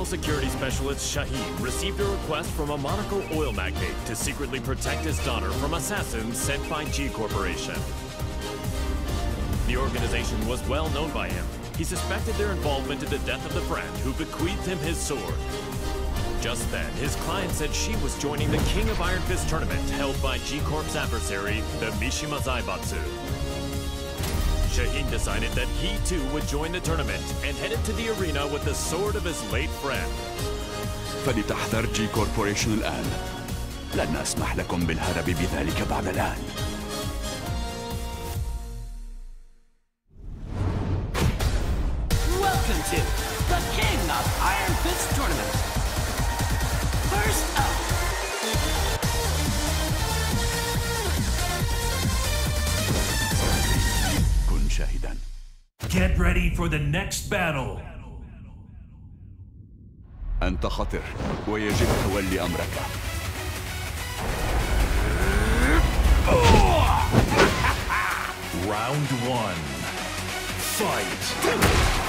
personal security specialist Shaheen received a request from a Monaco oil magnate to secretly protect his daughter from assassins sent by G Corporation. The organization was well known by him. He suspected their involvement in the death of the friend who bequeathed him his sword. Just then, his client said she was joining the King of Iron Fist tournament held by G Corp's adversary, the Mishima Zaibatsu. Shaheen decided that he too would join the tournament and headed to the arena with the sword of his late friend. فلتحذر جي كوربوريشن الآن لن أسمح لكم بالهرب بذلك بعد الآن Welcome to the King of Iron Fist Tournament. First up, شاهدا Get ready for the next battle. أنت خطر ويجب تولي أمرك Round one. Fight.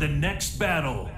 The next battle.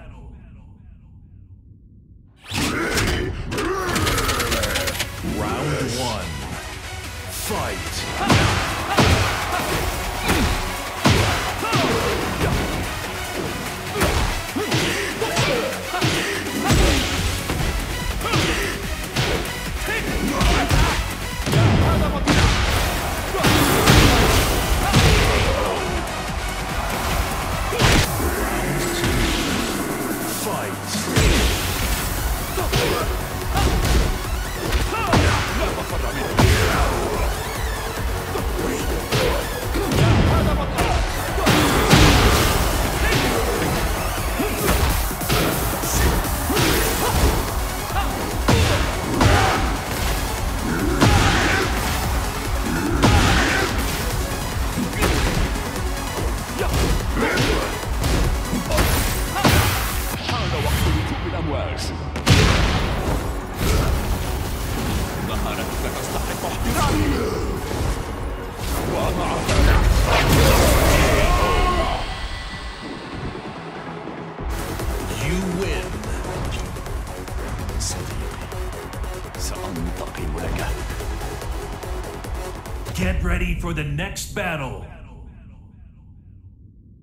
Get ready for the next battle.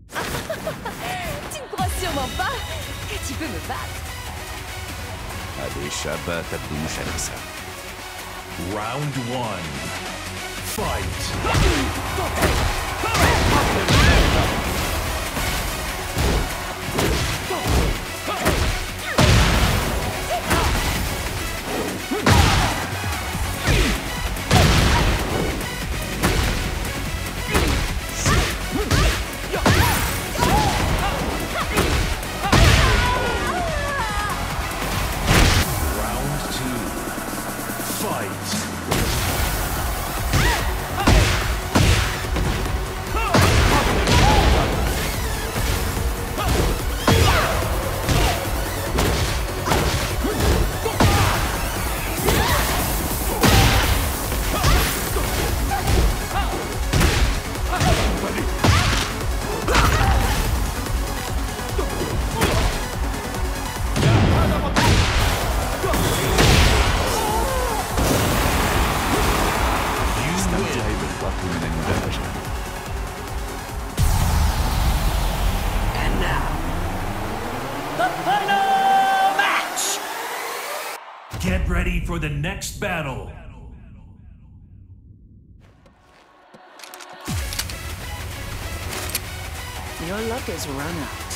tu ne crois sûrement pas que tu peux me battre. Allez, Shabbat, ta. Round one. Fight. the next battle. Your luck is run out.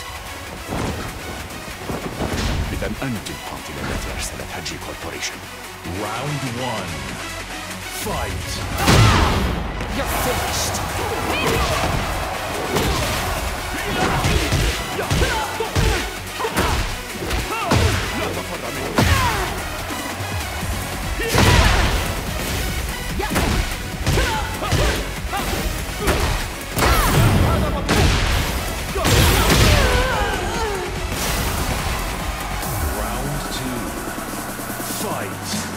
With an undue compliment at the Taji Corporation. Round one. Fight. Ah! You're finished. Fight.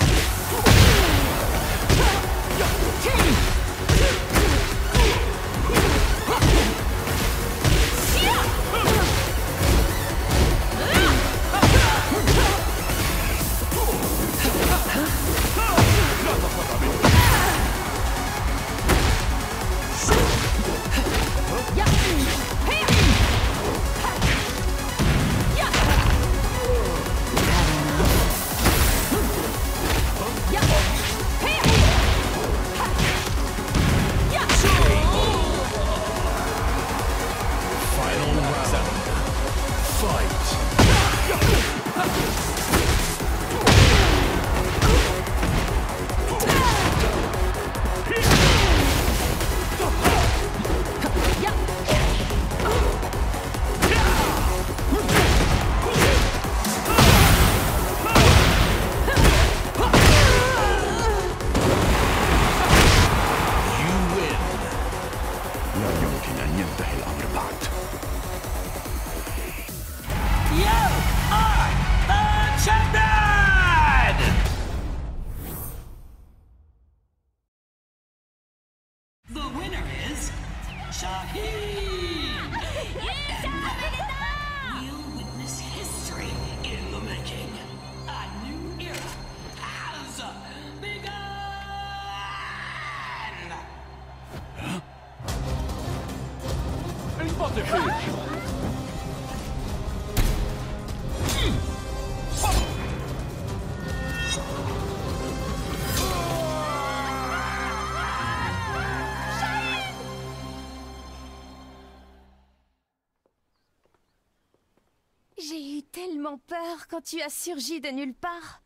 J'ai eu tellement peur quand tu as surgi de nulle part.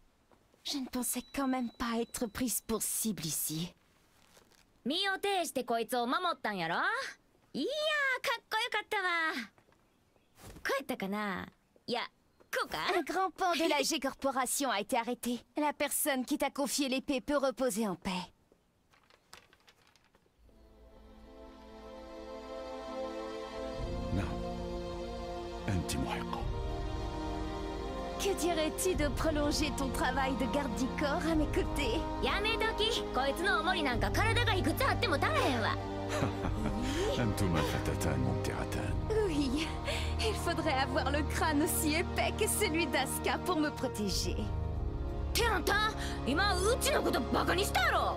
Je ne pensais quand même pas être prise pour cible ici. 身を挺してこいつを守ったんやろ いやーかっこよかったわ。帰ったかな？いやこうか？Un grand pan de la G corporation a été arrêté. La personne qui t'a confié l'épée peut reposer en paix. Que dirais-tu de prolonger ton travail de garde du corps à mes côtés? Yame Doki Koitsu no omori nanka karada ga ikutsu atte mo tarehen wa. Antuma Fatata non terratan. Oui, il faudrait avoir le crâne aussi épais que celui d'Asuka pour me protéger. Tiens, 今うちのことバカにしたろ